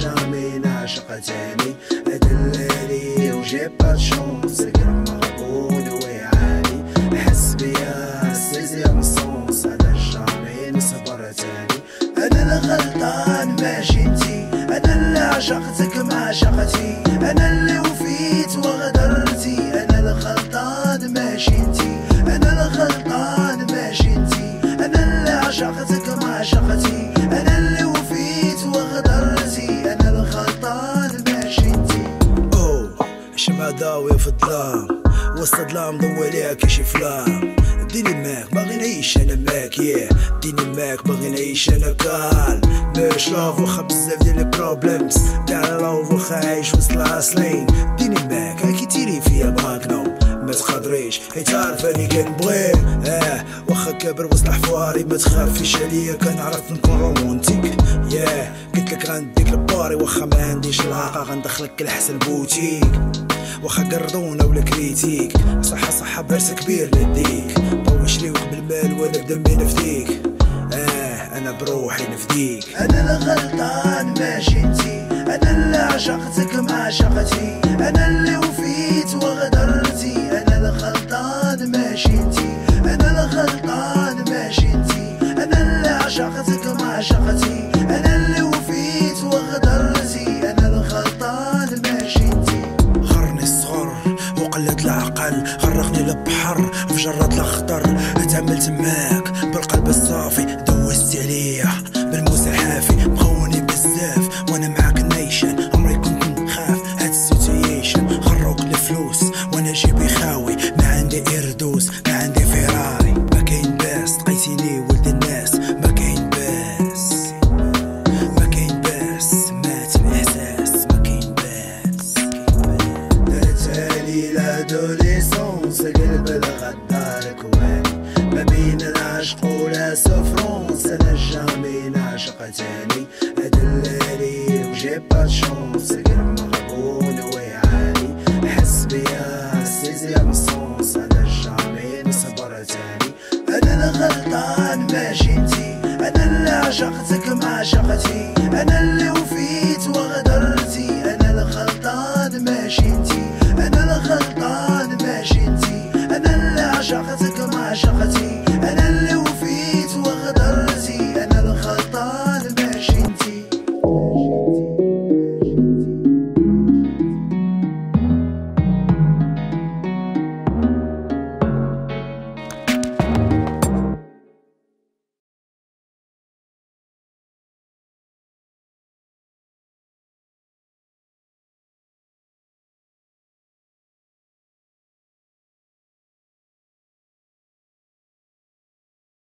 جامي نعشق تاني ادلالي وجيب با شونس قرم مغبون ويعاني حس بيا سيزيام صونس هذا جامي نصبر تاني أنا الغلطان ماشي انتي أنا اللي عشقتك ما عشقتي أنا اللي وفيت وغدرتي أنا الغلطان ماشي انتي أنا الغلطان ماشي انتي أنا اللي عشقتك ما عشقتي أنا ضاوية في الظلام وسط الظلام ضوي ليها كي شي فلام ديني معاك باغي نعيش أنا معاك ياه ديني معاك باغي نعيش أنا كال مش لاف واخا بزاف ديال لي بروبليمز تاع لاف واخا عايش وسط العاصلين. ديني معاك هاكي تيري فيا ماكنوم ما تقدريش حيت عارفاني كنبغي آه واخا كابر وسط حفواري ما تخافيش عليا كنعرف نكون رومونتيك ياه قلت لك غنديك لباري واخا ما عنديش العاقة غندخلك لحسن بوتيك. واخا قردونا ولا كريتيك صحة صحة برس كبير لديك. ضوي شريوك بالمال وأنا بدمي نفديك. آه أنا بروحي نفديك. أنا الغلطان ماشي أنتي. أنا اللي عشقتك ما عشقتي. أنا اللي وفيت وغدرتي. أنا الغلطان ماشي أنتي. أنا الغلطان ماشي أنتي. أنا اللي عشقتك ما عشقتي. وقلة العقل غرقني البحر في جرات الأخضر. تعاملت معاك بالقلب الصافي دوزت عليا بالموس عشقو سفرون سنة أنا جامي نعشق تاني أدلالي الليل وجي با مغبون ويعاني. حس بيا سيزي سونس أنا جامي نصبر تاني أنا الغلطان ماشي انتي أنا اللي عشقتك ما عشقتي أنا اللي وفيت وغدرتي أنا الغلطان ماشي انتي أنا الغلطان ماشي انتي أنا اللي عشقتك